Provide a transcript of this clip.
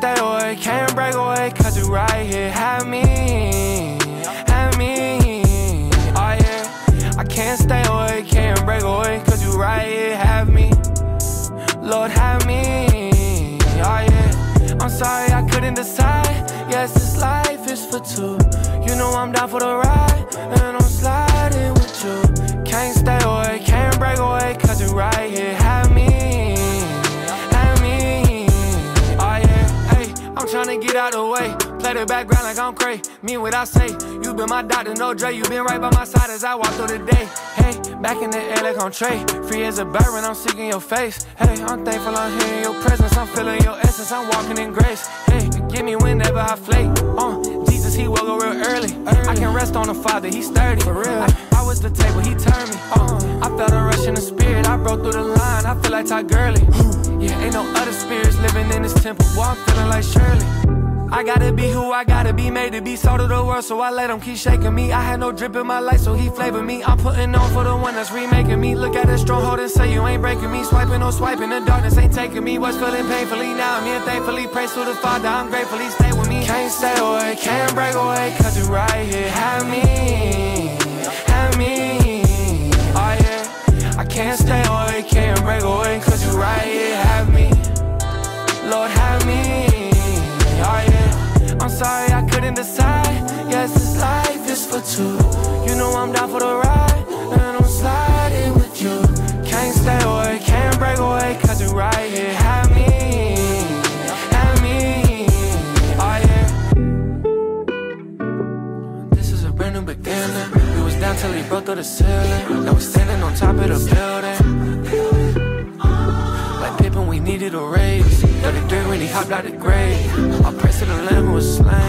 away, can't break away, cause you right here, have me, have me. Oh yeah, I can't stay away, can't break away, cause you right here, have me. Lord, have me. Oh yeah, I'm sorry I couldn't decide. Yes, this life is for two. You know I'm down for the ride, and I'm get out the way. Play the background like I'm cray. Mean what I say. You been my doctor, no Dre. You been right by my side as I walk through the day. Hey, back in the air like I'm Trey. Free as a bird when I'm seeking your face. Hey, I'm thankful I'm hearing your presence. I'm feeling your essence. I'm walking in grace. Hey, give me whenever I flake. Uh, Jesus, he woke up real early. I can rest on the Father, he's sturdy. For real. I, I was the table, he turned me. Uh, I felt a rush in the spirit. I broke through the line. I feel like Ty Gurley. Yeah, ain't no other spirits living in this temple. Boy, I'm feeling like Shirley. I gotta be who I gotta be, made to be salt of the world, so I let him keep shaking me. I had no drip in my life, so he flavored me. I'm putting on for the one that's remaking me. Look at the stronghold and say you ain't breaking me. Swiping or swiping, the darkness ain't taking me. Was feeling painfully, now I'm here thankfully. Praise to the Father, I'm grateful he stay with me. Can't stay away, can't break away, cause you right here. Have me, have me. Oh yeah, I can't stay away, can't break away, cause you right here. Have me, Lord, have me. Decide. Yes, this life is for two. You know I'm down for the ride, and I'm sliding with you. Can't stay away, can't break away, cause you right here. Have me, have me. Oh yeah. This is a brand new beginning. We was down till he broke through the ceiling. Now we're standing on top of the building. Like Pippen, we needed a raise. 33 when he hopped out the grave. I press to the who was slain.